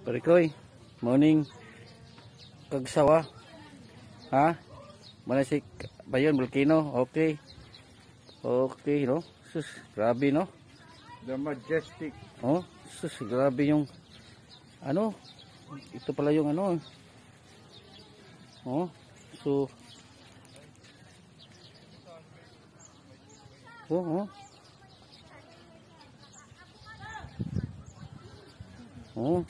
Parikoy, morning. Kagsawa. Ha? Manasik Bayon, volcano. Okay. Okay, no? Sus, grabe, no? The Majestic. Oh, sus, grabe yung ano? Ito pala yung ano. Oh, so Oh, oh. Oh.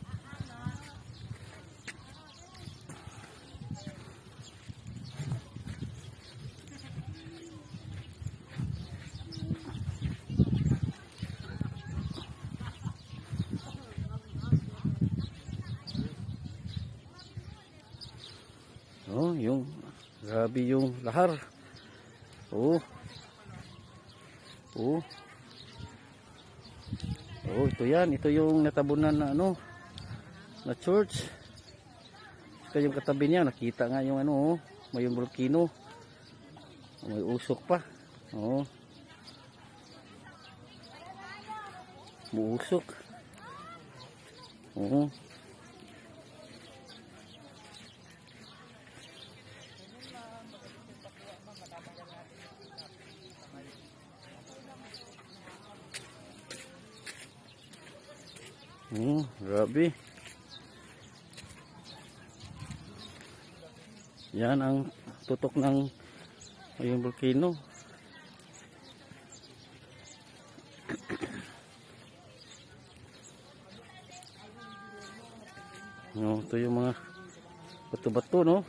Oh, yung grabe yung lahar. Oh. Oh. Oh, ito yan. Ito yung natabunan na ano na church. Ito yung katabi niya. Nakita nga yung ano oh. May yung volcano. May usok pa. Oh. Muusok. Oh. Hmm, grabe. Yan ang tutok ng yung volcano. No, ito yung mga bato-bato, no?